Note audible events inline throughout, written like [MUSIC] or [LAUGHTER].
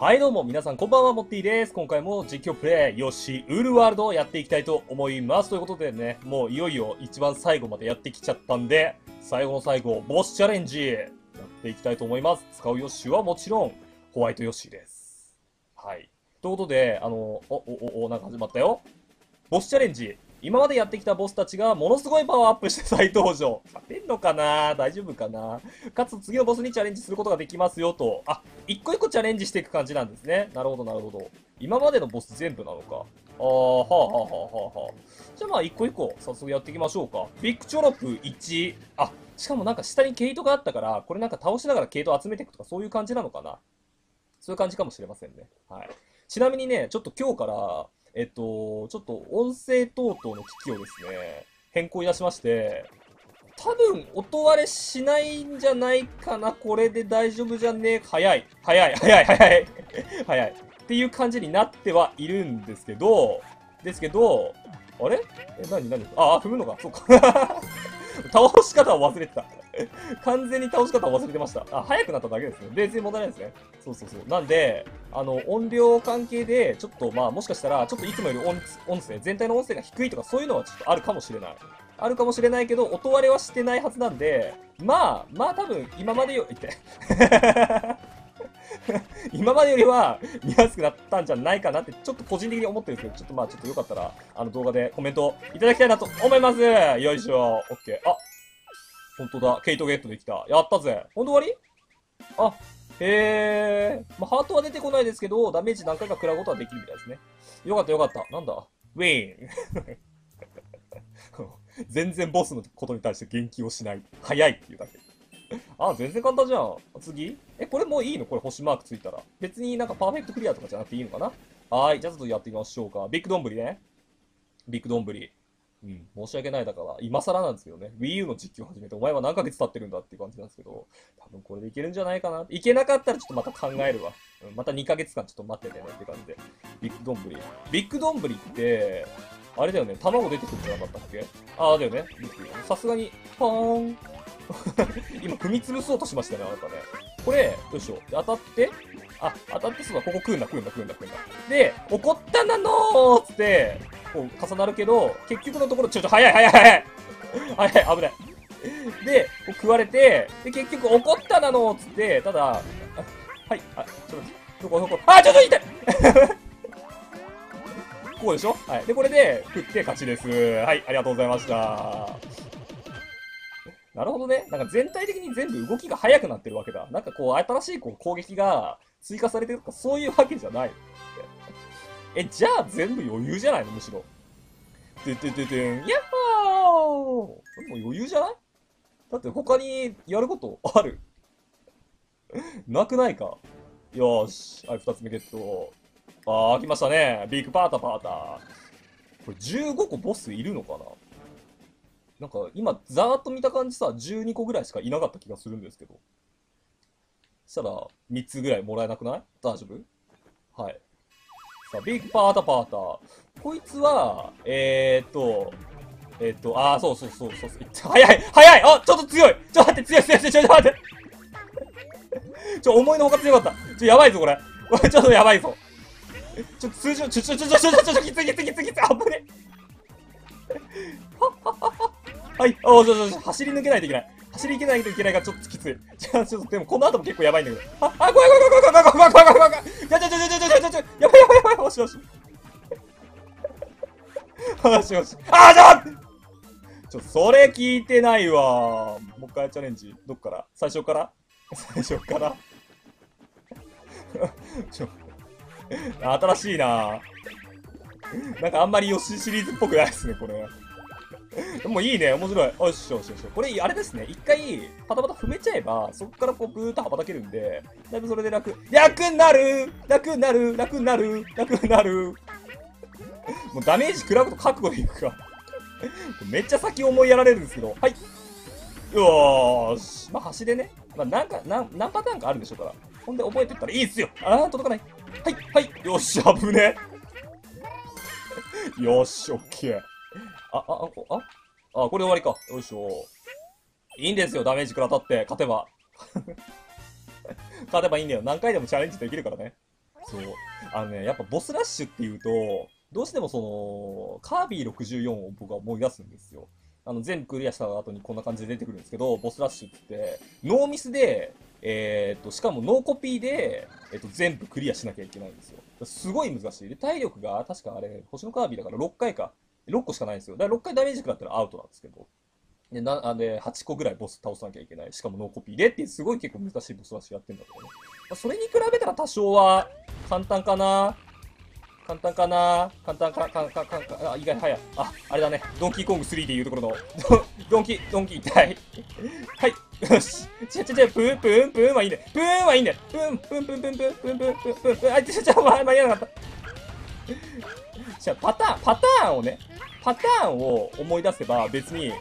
はいどうも皆さんこんばんはモッティです。今回も実況プレイヨッシーウールワールドをやっていきたいと思います。ということでねもういよいよ一番最後までやってきちゃったんで最後の最後ボスチャレンジやっていきたいと思います。使うヨッシーはもちろんホワイトヨッシーです。はい。ということであのおおおおなんか始まったよ。ボスチャレンジ。今までやってきたボスたちがものすごいパワーアップして再登場。勝てんのかな？大丈夫かな？かつ次のボスにチャレンジすることができますよと。あ、一個一個チャレンジしていく感じなんですね。なるほど、なるほど。今までのボス全部なのか。あー、はあ、はあ、はあ、はあ、はあ。じゃあまあ一個一個早速やっていきましょうか。ビッグチョロップ1。あ、しかもなんか下に毛糸があったから、これなんか倒しながら毛糸集めていくとかそういう感じなのかな？そういう感じかもしれませんね。はい。ちなみにね、ちょっと今日から、えっと、ちょっと音声等々の機器をですね、変更いたしまして、多分音割れしないんじゃないかな、これで大丈夫じゃねえ？早い、早い、早い、早い、[LAUGHS] 早い。っていう感じになってはいるんですけど、ですけど、あれ？え、なになにああ、踏むのか。そうか。[LAUGHS] 倒し方を忘れてた。[LAUGHS] 完全に倒し方を忘れてました。あ、早くなっただけですね。別に問題ないですね。そうそうそう。なんで、あの、音量関係で、ちょっとまあ、もしかしたら、ちょっといつもより音音声、全体の音声が低いとか、そういうのはちょっとあるかもしれない。あるかもしれないけど、音割れはしてないはずなんで、まあ、まあ多分、今までよ、いて。[LAUGHS] 今までよりは見やすくなったんじゃないかなってちょっと個人的に思ってるんですけど、ちょっとまあちょっとよかったら、あの動画でコメントいただきたいなと思いますよいしょ。オッケー。あ、ほんとだ。ケイトゲットできた。やったぜ。ほんと終わり？あ、へえ。まあ、ハートは出てこないですけど、ダメージ何回か食らうことはできるみたいですね。よかったよかった。なんだ？ウィーン。[LAUGHS] 全然ボスのことに対して言及をしない。早いっていうだけ。あ、全然簡単じゃん。次？え、これもういいの？これ星マークついたら。別になんかパーフェクトクリアとかじゃなくていいのかな？はい。じゃあちょっとやってみましょうか。ビッグドンブリね。ビッグドンブリ。うん、申し訳ない。だから、今更なんですけどね。Wii U の実況を始めて、お前は何ヶ月経ってるんだっていう感じなんですけど、多分これでいけるんじゃないかな。いけなかったらちょっとまた考えるわ。うん、また2ヶ月間ちょっと待っててねって感じで。ビッグドンブリ。ビッグドンブリって、あれだよね、卵出てくるんじゃなかったっけ？ああ、だよね。さすがに、ポーン。[LAUGHS] 今、踏み潰そうとしましたね、あなたね。これ、よいしょ。当たって、あ、当たってそうだ、ここ食うんだ、食うんだ、食うんだ、食うんだ。で、怒ったなのーつって、こう重なるけど、結局のところ、ちょ、ちょ、早い早い早い [LAUGHS] 早い、危ない。で、こう食われて、で、結局怒ったなのーつって、ただ、はい、あ、ちょっと、どこどこ、あ、ちょっと痛い [LAUGHS] こうでしょ？はい。で、これで、食って勝ちです。はい、ありがとうございました。なるほどね。なんか全体的に全部動きが速くなってるわけだ。なんかこう、新しいこう攻撃が追加されてるとか、そういうわけじゃない。え、じゃあ全部余裕じゃないの？むしろ。ててててん、やっほーもう余裕じゃないだって他にやることあるなくないかよし。はい、二つ目ゲット。あー、来ましたね。ビッグパータパータ。これ15個ボスいるのかななんか今、ざーっと見た感じさ、12個ぐらいしかいなかった気がするんですけど。したら、3つぐらいもらえなくない？大丈夫？はい。さあ、ビッグパータパータ。こいつは、えー、っと、えー、っと、あー、そうそうそうそう。早い早いあちょっと強いちょっと待って強い強い強いちょっと待ってちょ、思いのほか強かった。ちょ、やばいぞ、これ。[LAUGHS] ちょっとやばいぞ。ちょ通常、ちょ、ちょ、ちょ、ちょ、ちょ、ちょ、ちょ、きついきついきついきつい、あぶね。は [LAUGHS] はい、あ、ちょ、ちょ、ちょ、走り抜けないといけない。走り行けないといけないからちょっときつい。じゃ、ちょっと、でもこの後も結構やばいんだけど。あ、あ、怖い怖い怖い怖い怖い怖い怖い怖い怖い怖いちょちょちょちょちょちょちょやばいやばいやばいよしよし。よしよし。あ、ちょちょ、それ聞いてないわ。もう一回チャレンジ。どっから最初から最初からちょ、新しいななんかあんまりヨッシーシリーズっぽくないですね、これ。[LAUGHS] もういいね、面白い。よしよしよし。これ、あれですね。一回、パタパタ踏めちゃえば、そこからこう、ブーっと羽ばたけるんで、だいぶそれで楽。楽になる楽になる楽になる楽になるもうダメージ食らうこと覚悟でいくかめっちゃ先思いやられるんですけど。はい。よーし。まあ、端でね。まあ、なんか、なん、何パターンかあるんでしょうから。ほんで覚えてったらいいっすよ。あー、届かない。はい、はい。よし、危ね。よし、オッケー。あ、あ、あ、あ、あ、これで終わりか。よいしょ。いいんですよ、ダメージ食らったって、勝てば。[LAUGHS] 勝てばいいんだよ。何回でもチャレンジできるからね。そう。あのね、やっぱボスラッシュっていうと、どうしてもその、カービィ64を僕は思い出すんですよ。あの、全部クリアした後にこんな感じで出てくるんですけど、ボスラッシュって、ノーミスで、えーっと、しかもノーコピーで、えっと、全部クリアしなきゃいけないんですよ。すごい難しい。で、体力が、確かあれ、星のカービィだから6回か。6個しかないんですよ。だから6回ダメージ食らったらアウトなんですけど。で、な、あで、8個ぐらいボス倒さなきゃいけない。しかもノーコピーでっていう、すごい結構難しいボスラッシュやってんだけどね。まあ、それに比べたら多少は簡単かな？簡単かな？簡単か、か、か、か、か、あ、意外早い。あ、あれだね。ドンキーコング3でいうところの、ドンキー、ドンキー痛い。はい。よし。ちゃちゃちゃ、プーン、プーン、プーンはいいね。プーンはいいね。プーン、プーン、プーン、プーン、プーン、プーン、プーン、プーン、プーン、プーン、あ、ちゃちゃ、ま、間に合わなかった。じゃあ、パターン、パターンをね、パターンを思い出せば別に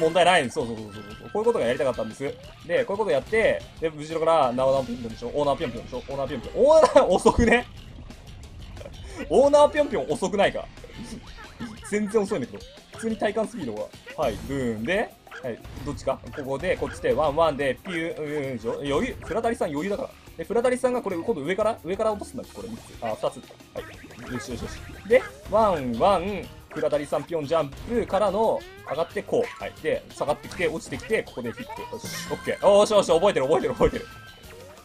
問題ないんです。そうそうそうそう。こういうことがやりたかったんです。で、こういうことやって、で、後ろから、ナオナオピョンピョンでしょ？オーナーピョンピョンでしょ？オーナーピョンピョン。オーナー遅くね？[LAUGHS] オーナーピョンピョン遅くないか？全然遅いんだけど。普通に体感スピードが。はい、ブーンで、はい、どっちか？ここで、こっちで、ワンワンで、ピュー、うん、でしょ？余裕、フラダリさん余裕だから。で、フラダリさんがこれ、今度上から、上から落とすんだっけ？これ3つ。あ、2つ。はい。よしよしよし。で、ワンワン、フラダリさんピョンジャンプからの、上がってこう。はい。で、下がってきて、落ちてきて、ここでヒット。よし、オッケー。よしよし、覚えてる覚えてる覚えてる。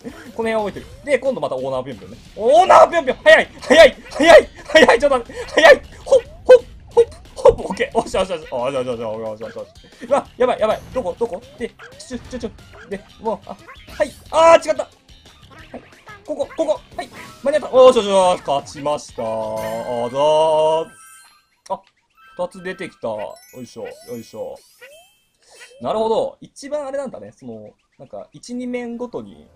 この辺は覚えてる。で、今度またオーナーピョンピョンね。オーナーピョンピョン早い早い早い早いちょっと待って早いほっほっほっほっオッケーおしよしよしおしよしよしおしよしよしうわやばいやばいどこどこ？でちょちょちょでもうあはいあー違ったはいここここはいおーしよしよし勝ちましたあざーあ二つ出てきたよいしょよいしょなるほど一番あれなんだねそのなんか1、2面ごとに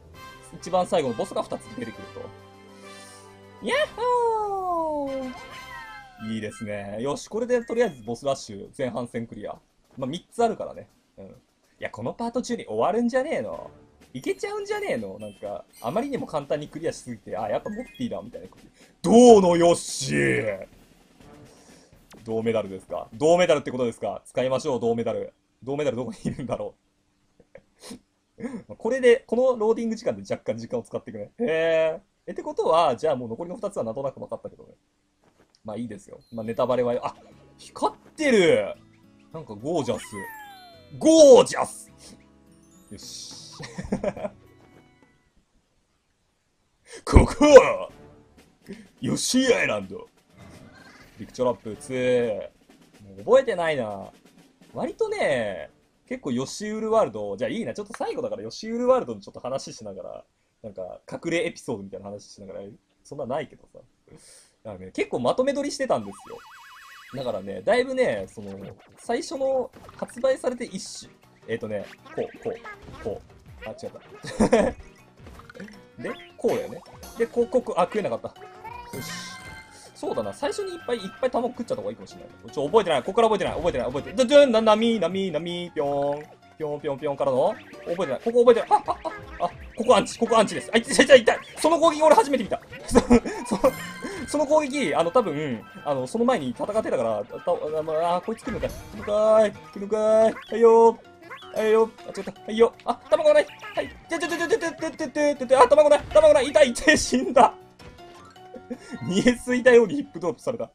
一番最後のボスが2つ出てくると。やっほーいいですね。よし、これでとりあえずボスラッシュ前半戦クリア。まあ、3つあるからね。うん。いや、このパート中に終わるんじゃねえのいけちゃうんじゃねえの？なんか、あまりにも簡単にクリアしすぎて、あ、やっぱモッティだ、みたいな。銅のヨッシー銅メダルですか？銅メダルってことですか？使いましょう、銅メダル。銅メダルどこにいるんだろう [LAUGHS] これで、このローディング時間で若干時間を使っていくね。へえ。え、ってことは、じゃあもう残りの2つはなんとなく分かったけどね。まあいいですよ。まあネタバレは、あ、光ってるなんかゴージャス。ゴージャスよし。[LAUGHS] ここは、ヨッシーアイランド。ビクチョラップ2。もう覚えてないな。割とね、結構ヨシウルワールド、じゃあいいな、ちょっと最後だからヨシウルワールドのちょっと話しながら、なんか隠れエピソードみたいな話しながら、そんなないけどさ。なんかね、結構まとめ撮りしてたんですよ。だからね、だいぶね、その、最初の発売されて一週、えっ、ー、とね、こう、こう、こう。あ、違った。[LAUGHS] で、こうだよね。で、こう、こう、あ、食えなかった。よし。そうだな、最初にいっぱいいっぱい卵食っちゃった方がいいかもしれない。ちょ、覚えてない。ここから覚えてない。覚えてない。覚えてない。じゃじゃな、なみ、なみ、なみ、ぴょん。ぴょんぴょんぴょんからの覚えてない。ここ覚えてない。あ、あ、あ、あ、ここアンチ、ここアンチです。あ、いつ、痛い痛い。その攻撃俺初めて見た。[LAUGHS] そそその攻撃、あの、多分、あの、その前に戦ってたから、たあ、まあ、こいつ来るのかい。来るのかい。来るのかい。はいよー。はいよ。あ、違った。はいよ。あ、卵がない。はい。ちょちょちょちょちょちょちょあ、卵ない。卵ない。痛い、痛い、死んだ。見えすいたようにヒップドロップされた。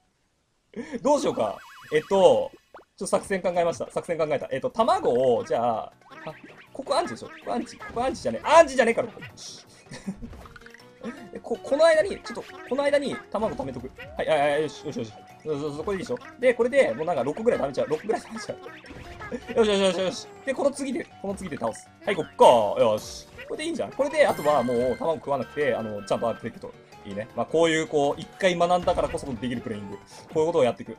どうしようか。えっと、ちょっと作戦考えました。作戦考えた。えっと、卵を、じゃあ、あ、ここアンチでしょここアンチ。ここアンチじゃねえ。アンチじゃねえから。ここの間に、ちょっと、この間に卵貯めとく。はい、はい、はい、よし、よし、よし。そ、そ、そこでいいでしょで、これで、もうなんか6ぐらい貯めちゃう。6ぐらい貯めちゃう。よし、よし、よし、よし。で、この次で、この次で倒す。はい、こっか。よし。これでいいんじゃん。これで、あとはもう卵食わなくて、あの、ちゃんと当てていくと。いいね。まあ、こういう、こう、一回学んだからこそできるプレイング。こういうことをやっていく。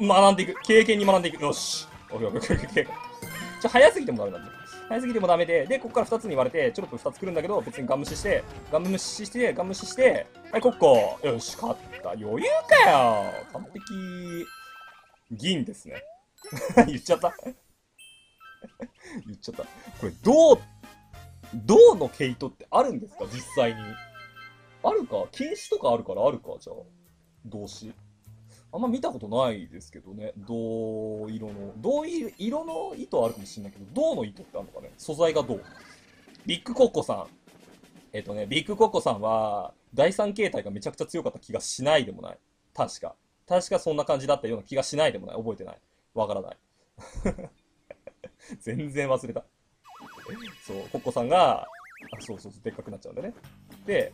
学んでいく。経験に学んでいく。よし。オッケーオッケーオッケー。ちょ、早すぎてもダメなんだ。早すぎてもダメで、で、ここから2つに割れて、ちょろっと2つ来るんだけど、別にガン無視して、ガン無視して、ガン無視して、はい、こっか。よし、勝った。余裕かよ完璧。銀ですね。[LAUGHS] 言っちゃった。言っちゃった。これ、銅、銅の毛糸ってあるんですか？実際に。あるか？禁止とかあるからあるか？じゃあ。動詞。あんま見たことないですけどね。銅色の。銅色の糸あるかもしれないけど、銅の糸ってあるのかね？素材が銅。ビッグコッコさん。えっとね、ビッグコッコさんは、第三形態がめちゃくちゃ強かった気がしないでもない。確か。確かそんな感じだったような気がしないでもない。覚えてない。わからない。[LAUGHS] 全然忘れた。そう、コッコさんが、あ、そうそうそう、でっかくなっちゃうんだね。で、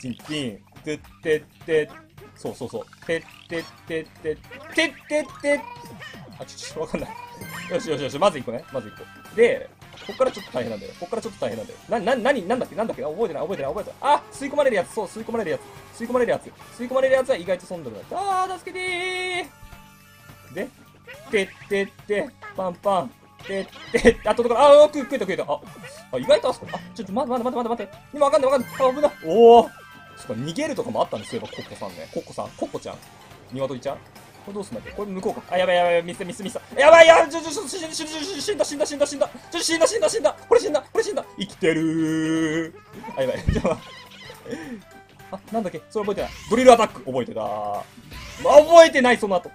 チンチン、てってって、そうそうそう、てってってって、てってって、あ、ちょ、ちょ、わかんない。よしよしよし、まず一個ね。まず一個。で、こっからちょっと大変なんだよ。こっからちょっと大変なんだよ。な、な、なに、なんだっけなんだっけ覚えてない覚えてない覚えてない。あ吸い込まれるやつそう、吸い込まれるやつ。吸い込まれるやつ。吸い込まれるやつは意外と損得だった。あー、助けてー、てってって、パンパン。てってって、あとだから、あー、食え食えた食えた。あ、あ意外とあそこ、あ、ちょっと待って待って待って待って。今わかんないわかんない。あ、危ない。おー。そっか、逃げるとかもあったんですよ、コッコさんね。コッコさん、コッコちゃん？鶏ちゃん？これどうすんだっけ？これ向こうか。あ、やばいやばいやばい、ミスミスミス。やばいやばい、ちょちょちょ、死んだ死んだ死んだ死んだ死んだ死んだ。ちょ、死んだ死んだ死んだ。これ死んだこれ死んだ。生きてるー。あ、やばい。ちょ、あ、あなんだっけ？それ覚えてない。ドリルアタック覚えてた。まあ、覚えてない、その後。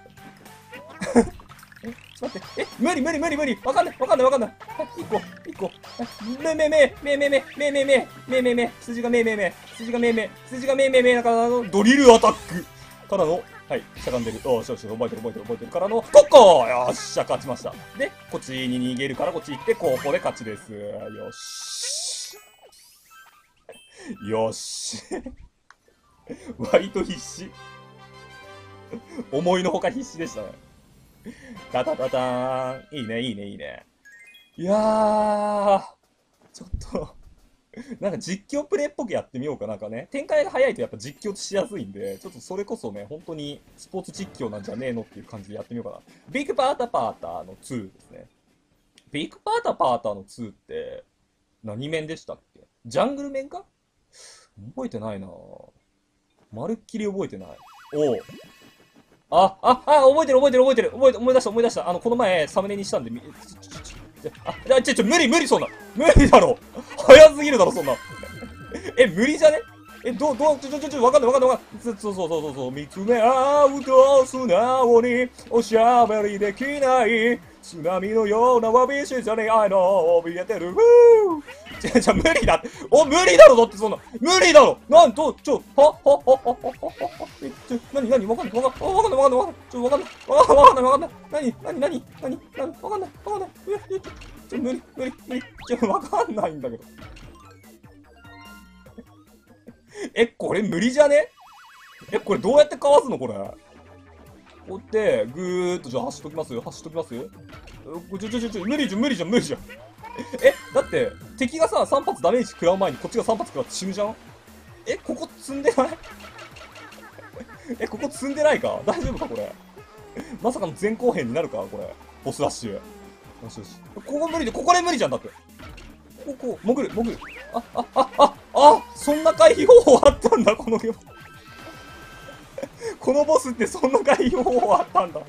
っと待って。え、無理無理無理無理。わかんないわかんないわかんない。あ、一個、一個。めめめ、めめめ、めめめ、めめめ、筋がめめめ、筋がめめ、筋がめめめ、だからの、ドリルアタックからの、はい、しゃがんでる。おーしよし、覚えてる覚えてる覚えてるからの、コッコーよっしゃ、勝ちました。で、こっちに逃げるからこっち行って、ここで勝ちです。よし。よし。割と必死。思いのほか必死でしたね。[LAUGHS] タタタターン。いいね、いいね、いいね。いやー、ちょっと、[LAUGHS] なんか実況プレイっぽくやってみようかなんかね。展開が早いとやっぱ実況しやすいんで、ちょっとそれこそね、本当にスポーツ実況なんじゃねえのっていう感じでやってみようかな。ビッグパータパーターの2ですね。ビッグパータパーターの2って、何面でしたっけ？ジャングル面か？覚えてないなぁ。まるっきり覚えてない。おう。あ、あ、あ、覚えてる覚えてる覚えてる覚えて、思い出した思い出した。あの、この前サムネにしたんで、みちょ、ちょ、ちょ、ちょ、あ、ちょ、ちょ、無理無理そんな。無理だろ。[LAUGHS] 早すぎるだろ、そんな。[LAUGHS] え、無理じゃね？え、ど、どう、ちょ、ちょ、ちょ、ちょ、わかんないわかんないわかんない。そうそうそうそうそう、見つめ合うと素直におしゃべりできない。津波のようなわびしさに愛の怯えてる。ふぅじゃ、じゃ、無理だ。お、無理だろだってそんな。無理だろなんと、ちょ、は、は、は、は、は、は、は、え、ちょ、なになにわかんないわかんない。わかんないわかんないわかんない。ちょ、わかんない。わかんないわかんないわかんない。なになになになになにわかんないわかんない。え、え、ちょ、ちょ、無理無理無理。ちょ、わかんないんだけど。え、これ無理じゃね？え、これどうやってかわすのこれ？こうやって、ぐーっと、じゃあ走っときます走っときますちょちょちょちょ、無理じゃん、無理じゃん、無理じゃん。え、だって、敵がさ、3発ダメージ食らう前にこっちが3発食らって死ぬじゃん？え、ここ積んでない？[LAUGHS] え、ここ積んでないか？大丈夫かこれ？まさかの前後編になるかこれ？ボスラッシュ。よしよし。ここ無理で、ここで無理じゃん、だって。ここ、潜る、潜る。あ、あ、あ、あ、あ、そんな回避方法あったんだ、このゲーム。このボスってそんな回避方法あったんだ。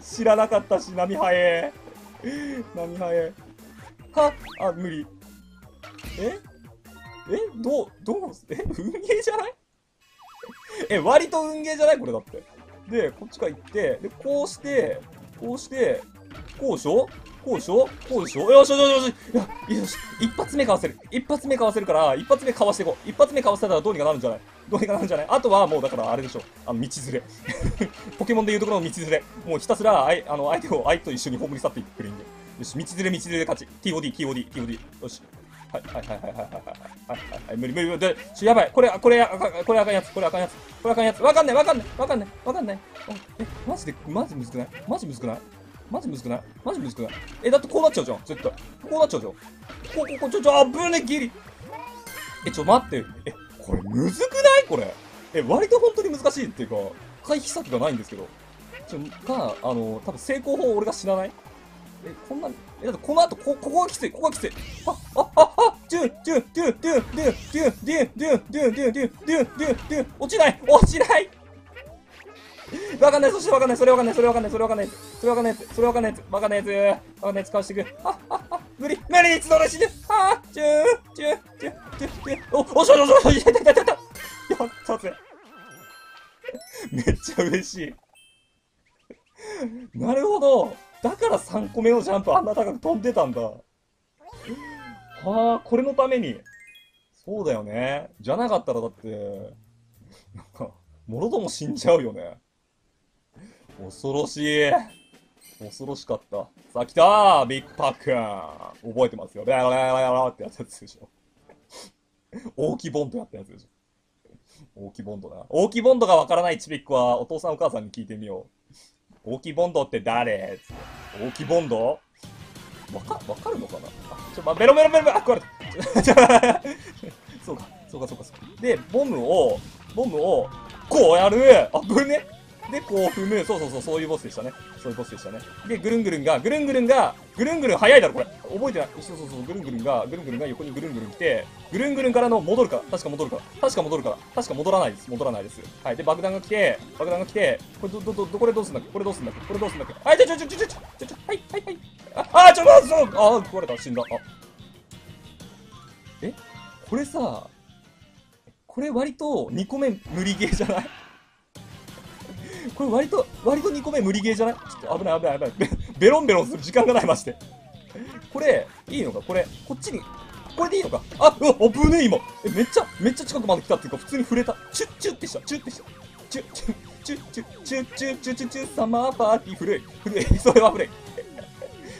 知らなかったし、波早え。波早え。はあ、無理。え？え？どう、どう、え？運ゲーじゃない？え、割と運ゲーじゃない？これだって。で、こっちから行って、で、こうして、こうして、こうでしょこうでしょこうでしょよしよしよしよしいやよし一発目かわせる一発目かわせるから、一発目かわしていこう一発目かわせたらどうにかなるんじゃない？どうにかなるんじゃない？あとはもうだからあれでしょあの、道連れ。[LAUGHS] ポケモンでいうところの道連れ。もうひたすら、あいあの、相手を、相手と一緒に葬り去っていくプレイング。よし、道連れ道連れで勝ち。TOD、TOD、TOD。よし。はい、はい、はい、はい、はい、はい、はい、はい、はい、無理、無理、無理。で、ちょ、やばい。これ、これ、あかこれあかんやつ、これあかんやつ。これあかんやつ。わかんない、わかんない、わかんない、わかんない。え、マジで、マジむずくない？マジむずくない？マジむずくない？マジむずくない？え、だってこうなっちゃうじゃん、絶対。こうなっちゃうじゃん。こう、こう、こう、ちょ、ちょ、あぶね、ギリ。え、ちょ、待って。え、これむずくない？これ。え、割と本当に難しいっていうか、回避策がないんですけど。ちょ、か、あの、多分成功法俺が知らない？え、こんな、え、だってこの後、こ、ここがきつい、ここがきつい。あ、あ、あ、あ、ドゥン、ドゥン、ドゥン、ドゥン、ドゥン、ドゥン、ドゥン、ドゥン、ドゥン、ドゥン、ドゥン、ドゥン、ドゥン、ドゥン、ドゥン、落ちない落ちないわかんない、そしてわかんない、それわかんない、それわかんない、それわかんない、それわかんない、それわかんない、わかんないやつ、わかんないやつ、かわしてく。あ、あ、あ、無理、無理、いつのらしいで、あ、チュー、チュー、チュー、チュー、チュー、お、おしょおしょおしょ、いたいたいたいた。やったぜ。めっちゃ嬉しい。なるほど。だから3個目のジャンプあんな高く飛んでたんだ。はあ、これのために。そうだよね。じゃなかったらだって、なんか、もろとも死んじゃうよね。恐ろしい。恐ろしかった。さあ来たービッグパックン覚えてますよ。ラララララってやったやつでしょ。大木ボンドやったやつでしょ。大木ボンドな。大木ボンドがわからないちびっこはお父さんお母さんに聞いてみよう。大木ボンドって誰つって大木ボンドわか、わかるのかなあ、ちょ、ま、ベロベロベロベロ、あ、これ、ちょ、ちょそうか、そうか、そうか、そうか。で、ボムを、ボムを、こうやるあ、ぶねで、こう踏む。そうそうそう、そういうボスでしたね。そういうボスでしたね。で、ぐるんぐるんが、ぐるんぐるんが、ぐるんぐるん早いだろ、これ。覚えてない。そうそうそう、ぐるんぐるんが、ぐるんぐるんが横にぐるんぐるん来て、ぐるんぐるんからの戻るから。確か戻るから。確か戻るから。確か戻らないです。戻らないです。はい。で、爆弾が来て、爆弾が来て、これど、ど、ど、どこれどうすんだっけ？これどうすんだっけ？これどうすんだっけ？はい、ちょちょちょちょちょちょちょ、はい、はい、はい。あ、あ、ちょ、まず、そう、あ、壊れた、死んだ。あ。え？これさ、これ割と2個目無理ゲーじゃない？これ割と、割と2個目無理ゲーじゃない？ちょっと危ない危ない危ない。[LAUGHS] ベロンベロンする時間がないまして。これ、いいのか？これ、こっちに、これでいいのか？あ、うわ、危ねえ今。え、めっちゃ、めっちゃ近くまで来たっていうか、普通に触れた。チュッチュッってした。チュッってした。チュッチュッ、チュッチュッ、チュッチュッ、チュッチュッチュッ、サマーパーティー古い。古い。それは古い。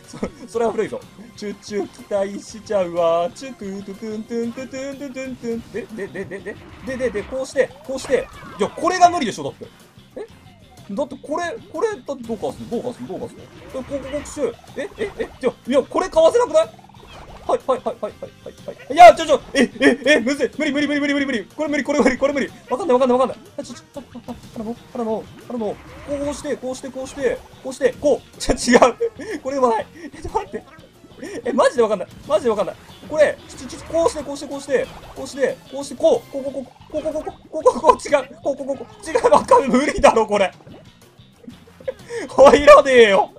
そそれは古いぞ。チュッチュ期待しちゃうわ。チュットゥトゥトゥントゥントゥントゥントゥントゥントゥン。で、で、で、で、で、で、で、で、こうして、こうして。いや、これが無理でしょ、だって。だってこれ、これ、だってどうかするどうかする？どうかする？え、ここ、ここし、え、え、え、じゃ、いや、これ買わせなくない？はい、はい、はい、はい、はい、はい、はい。いや、ちょ、ちょ、え、え、え、むずい。無理、無理、無理、無理、無理、無理。これ無理、これ無理、これ無理。わかんない、わかんない、わかんない。あ、ちょ、ちょ、あ、あ、あ、あの、あの、あの、こうして、こうして、こうして、こうして、こう。ちょ、違う。これでもない。え、ちょっと待って。え、マジでわかんない。マジでわかんない。これ、ちょ、ちょ、こうして、こうして、こうして、こうして、こうして、こう、こう、こう、こう、こう、こう、こう、こう、こう、こう、違う。こう、こう、こう、こ、違う、わかる。無理だろ、これ。入らねえよ。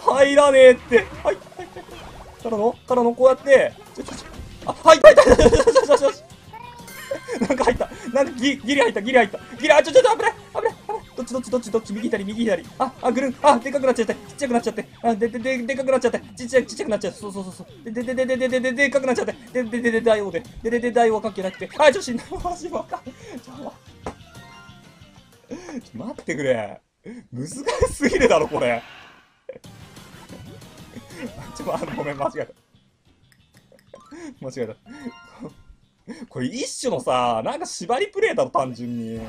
入らねえって。はい、はい、はい。からの？からの？こうやって、ちょちょちょ、あ、入った入った入ったなんか入った。なんかギギリ入った、ギリ入った。ギリ、あ、ちょちょちょ、危ない危ない危ないどっちどっちどっちどっち？右左右左。あ、あ、ぐるん。あ、でかくなっちゃって。ちっちゃくなっちゃって。あ、で、で、で、でかくなっちゃって。ちっちゃい、ちっちゃくなっちゃって。そうそうそうそう。で、で、で、で、で、で、で、で、でかくなっちゃって。で、で、で、で、大王で。で、で、で、大王関係なくて。あ、ちょ、死んだ。マジわかん。ちょ、待ってくれ。難しすぎるだろ、これ。[LAUGHS] ちょっと、ごめん、間違えた。間違えた。これ一種のさ、なんか縛りプレイだろ、単純に。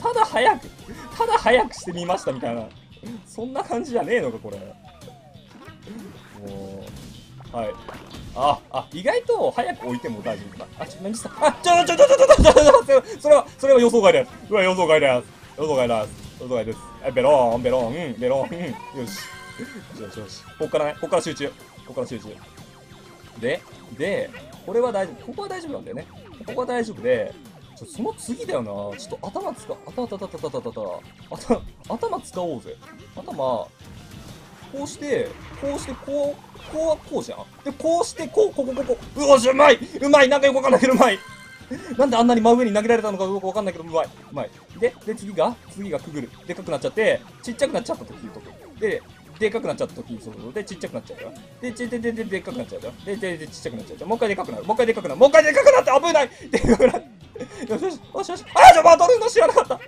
ただ早く、ただ早くしてみましたみたいな。そんな感じじゃねえのか、これ。もう、はい。あ、あ、意外と早く置いても大丈夫か。あ、ちょ、何した？あ、ちょ、ちょ、ちょ、ちょ、ちょ、ちょ、ちょ、それは、それは予想外です。うわ、予想外です。喉がいら喉がいです。えベローン。ベローン。ベローン。よし。よしよし。こっからね。こっから集中。こっから集中。ででこれは大丈夫。ここは大丈夫なんだよね。ここは大丈夫でちょその次だよな。ちょっと頭使頭たたたたたたた頭使おうぜ。頭こうしてこうしてこうこうはこうじゃん。でこうしてこうここここ。うおしうまい。うまい。なんかよくわかんないけどうまい。[LAUGHS] なんであんなに真上に投げられたのかよくわかんないけどうまい。うまい。で、で、次が次がくぐる。でかくなっちゃって、ちっちゃくなっちゃった時とく。で、でかくなっちゃった時そうそうで、ちっちゃくなっちゃうよ。で、ちで、で、で、でかくなっちゃうよ。で、で、で、ちっちゃくなっちゃうよ。もう一回でかくなる。もう一回でかくなる。もう一回でかくなって危ないでかくなる。よしよし、よしよし。あ、じゃあ戻るの知らなかった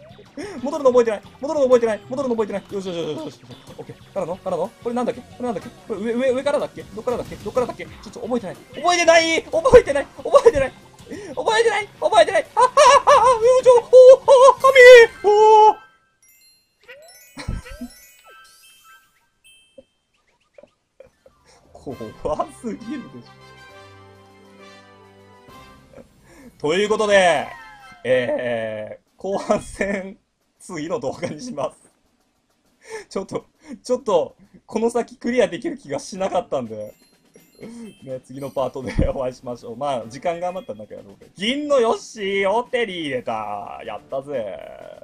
戻るの覚えてない。戻るの覚えてない。戻るの覚えてない。よしよしよしよしよし。オッケー。からの？からの？これなんだっけ？これなんだっけ？これ上、上、上からだっけ？どっからだっけ？どっからだっけ？ちょっと覚えてない。覚えてない覚えてない覚えてない覚えてない覚えてない。ああああ友情。おお神。おお [LAUGHS] 怖すぎるでしょ。ということで、えー、後半戦、次の動画にします。ちょっと、ちょっと、この先クリアできる気がしなかったんで、[LAUGHS] ね、次のパートでお会いしましょう。まあ、時間が余ったんだけど、銀のヨッシーを手に入れた。やったぜ。